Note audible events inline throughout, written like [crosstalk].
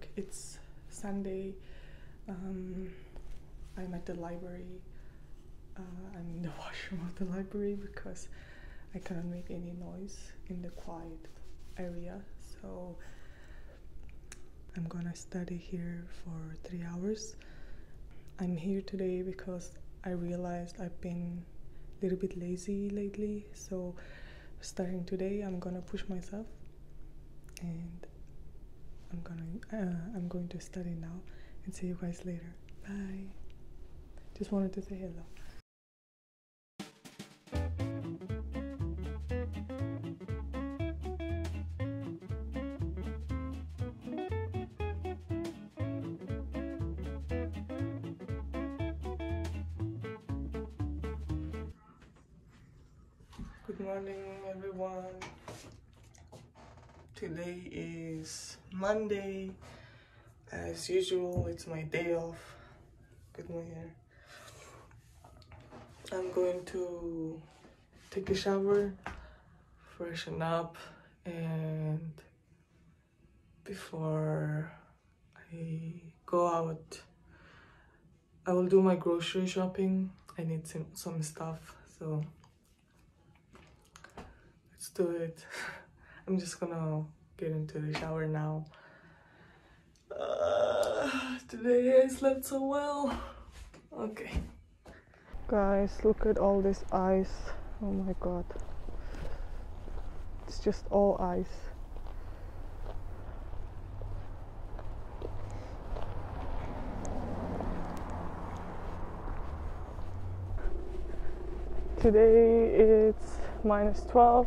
Work. It's Sunday. Um, I'm at the library. Uh, I'm in the [laughs] washroom of the library because I cannot make any noise in the quiet area. So I'm gonna study here for three hours. I'm here today because I realized I've been a little bit lazy lately. So starting today, I'm gonna push myself and I'm gonna uh, I'm going to study now and see you guys later. Bye. Just wanted to say hello. Today is Monday. As usual, it's my day off. Good morning. I'm going to take a shower, freshen up, and before I go out, I will do my grocery shopping. I need some, some stuff, so let's do it. [laughs] I'm just gonna get into the shower now. Uh, today I slept so well. Okay. Guys, look at all this ice. Oh my god. It's just all ice. Today it's minus 12.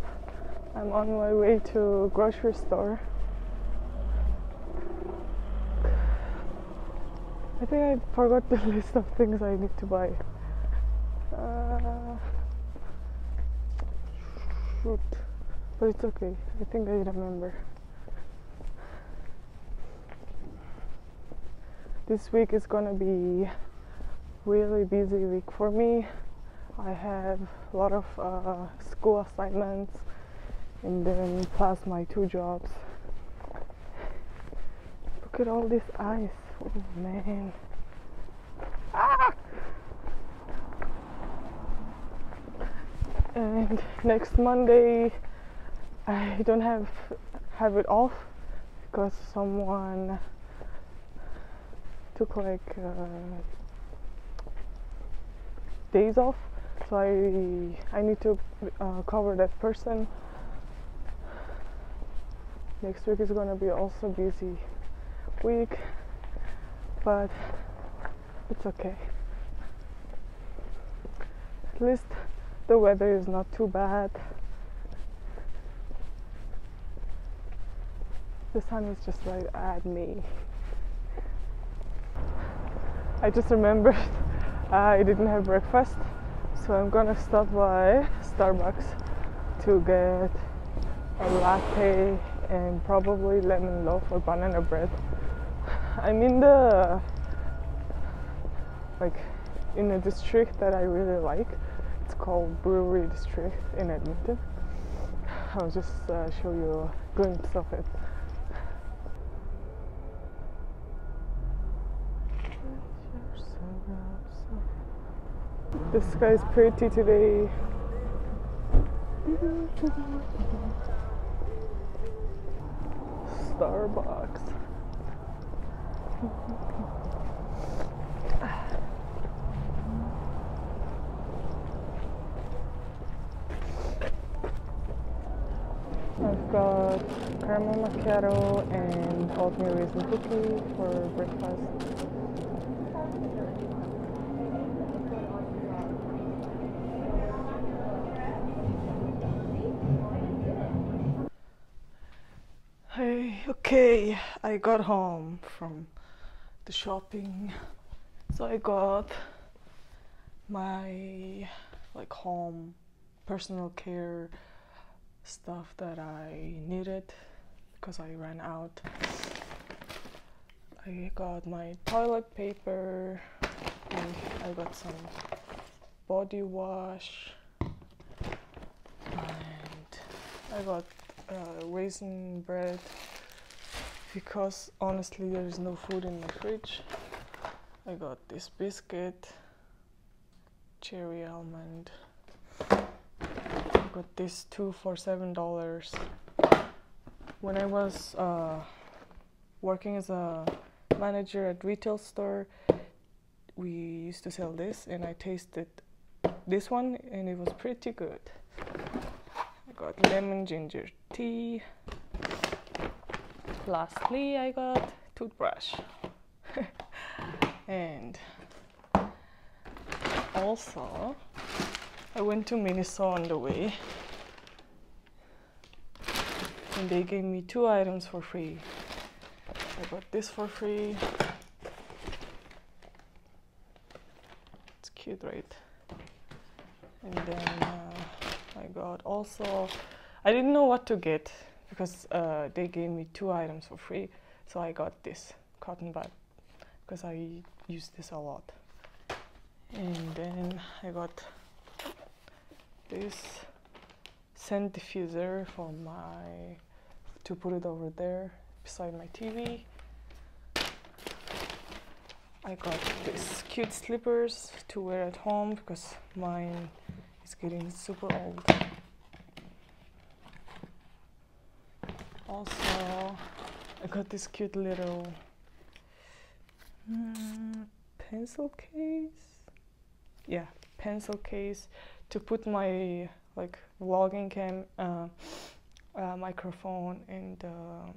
I'm on my way to grocery store. I think I forgot the [laughs] list of things I need to buy. Uh, shoot, but it's okay. I think I remember. This week is gonna be really busy week for me. I have a lot of uh, school assignments and then plus my two jobs. Look at all this ice. Oh man. Ah! And next Monday I don't have have it off because someone took like uh, days off so I I need to uh, cover that person next week is gonna be also busy week but it's okay. At least the weather is not too bad. The sun is just right at me. I just remembered [laughs] I didn't have breakfast so I'm gonna stop by Starbucks to get a latte and probably lemon loaf or banana bread. I'm in the like in a district that I really like. It's called Brewery District in Edmonton. I'll just uh, show you a glimpse of it. The sky is pretty today. Starbucks. I've got caramel macchiato and oatmeal raisin cookie for breakfast. Okay, I got home from the shopping. So I got my like home personal care stuff that I needed because I ran out. I got my toilet paper and I got some body wash and I got uh, raisin bread because honestly there is no food in the fridge. I got this biscuit, cherry almond. I got this two for seven dollars. When I was uh, working as a manager at retail store, we used to sell this, and I tasted this one, and it was pretty good. I got lemon ginger tea. Lastly, I got toothbrush. [laughs] and also, I went to Miniso on the way and they gave me two items for free. I got this for free. It's cute, right? And then uh, I got also, I didn't know what to get because uh, they gave me two items for free. So I got this cotton bud because I use this a lot. And then I got this scent diffuser for my to put it over there beside my TV. I got these cute slippers to wear at home because mine is getting super old. Also, I got this cute little mm, pencil case. Yeah, pencil case to put my like vlogging cam, uh, uh, microphone, and uh,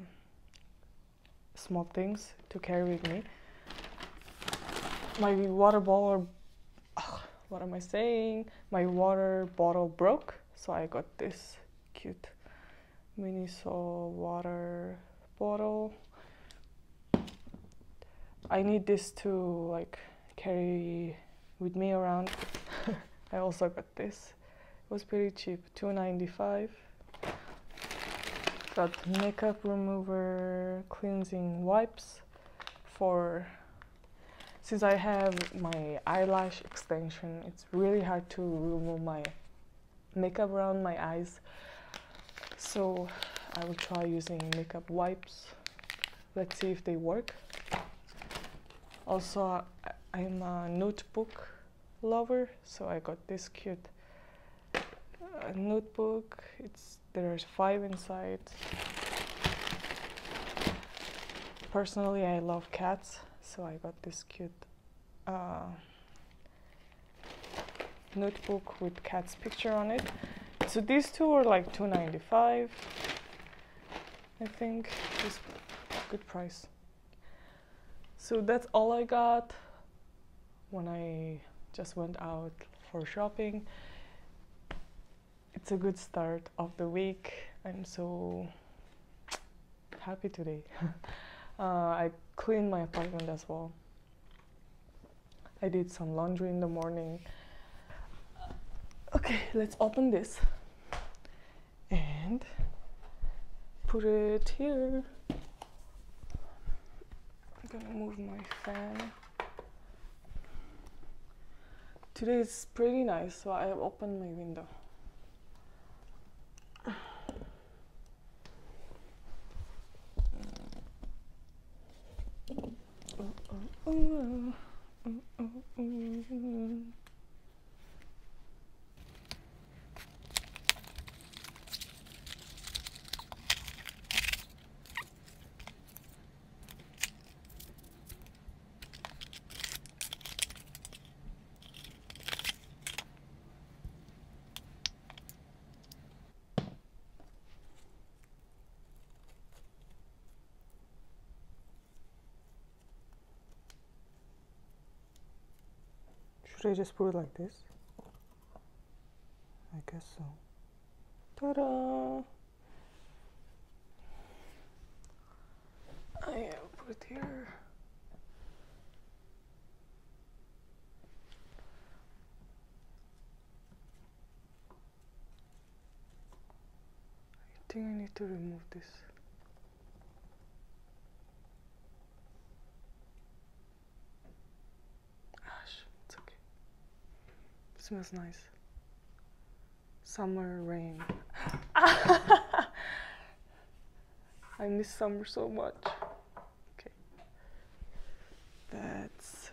small things to carry with me. My water bottle, ugh, what am I saying? My water bottle broke, so I got this cute Miniso water bottle. I need this to like carry with me around. [laughs] I also got this. It was pretty cheap, 2.95. Got makeup remover cleansing wipes for since I have my eyelash extension, it's really hard to remove my makeup around my eyes. So I will try using makeup wipes. Let's see if they work. Also, I'm a notebook lover, so I got this cute uh, notebook. It's there's five inside. Personally, I love cats, so I got this cute uh, notebook with cat's picture on it. So these two are like 2.95. I think it's good price. So that's all I got when I just went out for shopping. It's a good start of the week. I'm so happy today. [laughs] uh, I cleaned my apartment as well. I did some laundry in the morning. Okay, let's open this and put it here. I'm gonna move my fan. Today is pretty nice, so I have opened my window. I just put it like this? I guess so. Ta-da! I put it here. I think I need to remove this. Smells nice. Summer rain. [laughs] I miss summer so much. Okay. That's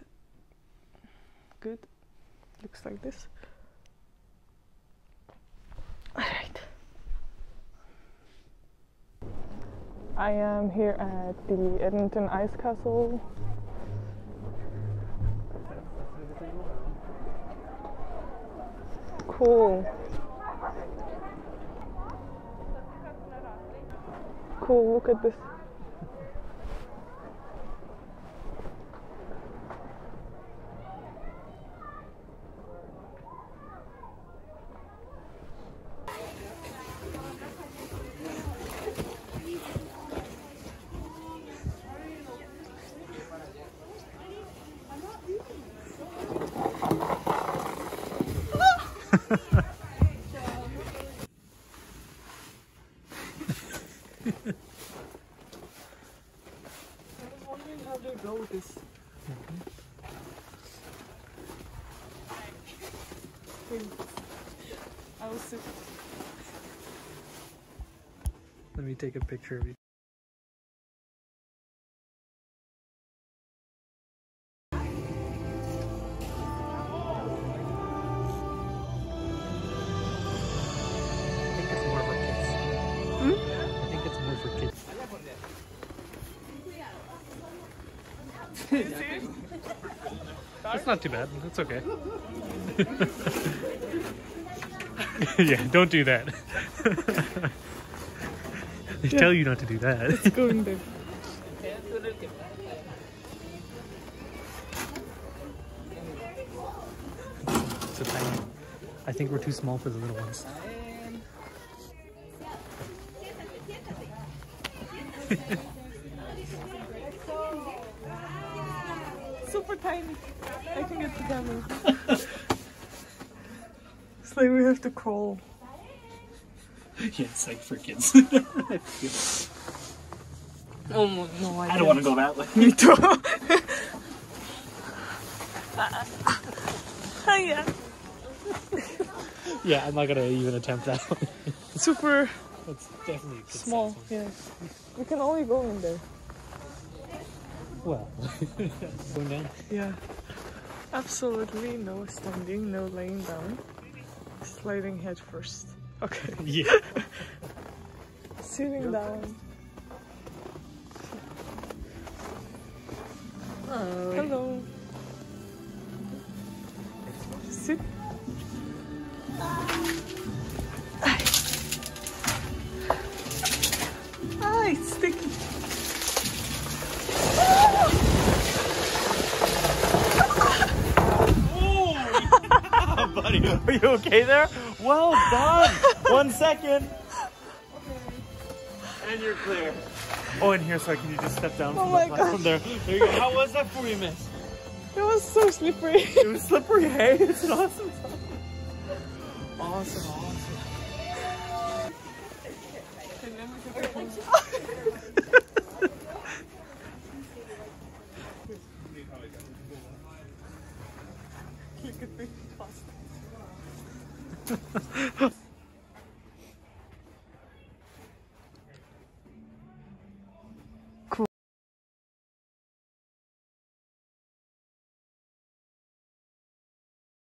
good. Looks like this. Alright. I am here at the Edmonton Ice Castle Cool. Cool, look at this. I was wondering how they go with this. I will sit. Let me take a picture of you. Too bad. That's okay. [laughs] yeah, don't do that. [laughs] they Yeah. tell you not to do that. It's going there. It's a tiny. I think we're too small for the little ones. [laughs] Super tiny. I can get the camera. it's like we have to crawl. yeah, it's like for kids. Oh no, no I, I don't want to go that way. [laughs] Me too. [laughs] Uh-uh. [laughs] yeah. Yeah, I'm not gonna even attempt that one. Super That's definitely a small. size. Yeah. We can only go in there. Well, going down. Yeah. Absolutely no standing, no laying down. Sliding head first. Okay. [laughs] Yeah. [laughs] Sitting down. Hello. Sit. Ah, it's sticky. [laughs] are you okay there? Well done. One second. And you're clear. Oh, and here, sorry, can you just step down Oh from, my the, gosh. from there? There you go. How was that for you, miss? It was so slippery. It was slippery, hey? It's an awesome song. Awesome, awesome.